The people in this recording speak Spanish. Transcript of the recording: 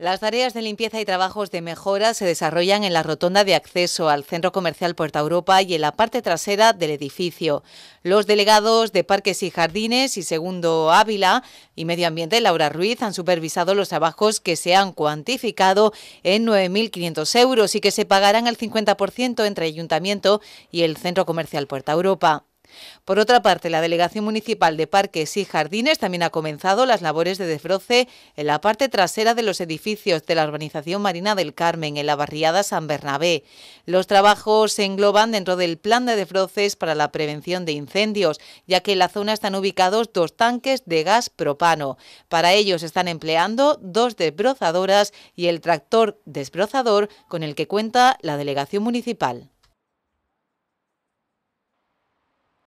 Las tareas de limpieza y trabajos de mejora se desarrollan en la rotonda de acceso al centro comercial Puerta Europa y en la parte trasera del edificio. Los delegados de Parques y Jardines y Segundo Ávila y Medio Ambiente, Laura Ruiz, han supervisado los trabajos que se han cuantificado en 9.500 euros y que se pagarán al 50% entre Ayuntamiento y el centro comercial Puerta Europa. Por otra parte, la Delegación Municipal de Parques y Jardines también ha comenzado las labores de desbroce en la parte trasera de los edificios de la urbanización Marina del Carmen, en la barriada San Bernabé. Los trabajos se engloban dentro del plan de desbroces para la prevención de incendios, ya que en la zona están ubicados dos tanques de gas propano. Para ellos están empleando dos desbrozadoras y el tractor desbrozador con el que cuenta la Delegación Municipal.